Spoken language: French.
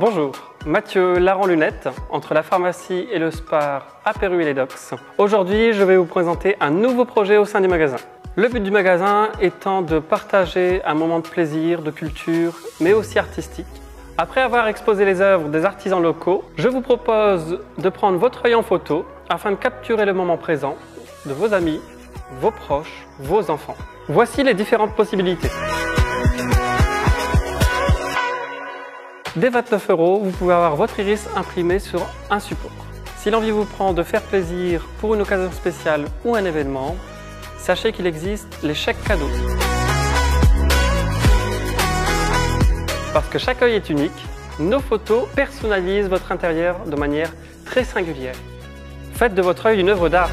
Bonjour, Mathieu Laran Lunette, entre la pharmacie et le Spar à Perru et les Docks. Aujourd'hui, je vais vous présenter un nouveau projet au sein du magasin. Le but du magasin étant de partager un moment de plaisir, de culture, mais aussi artistique. Après avoir exposé les œuvres des artisans locaux, je vous propose de prendre votre œil en photo afin de capturer le moment présent de vos amis, vos proches, vos enfants. Voici les différentes possibilités. Dès 29 euros, vous pouvez avoir votre iris imprimé sur un support. Si l'envie vous prend de faire plaisir pour une occasion spéciale ou un événement, sachez qu'il existe les chèques cadeaux. Parce que chaque œil est unique, nos photos personnalisent votre intérieur de manière très singulière. Faites de votre œil une œuvre d'art.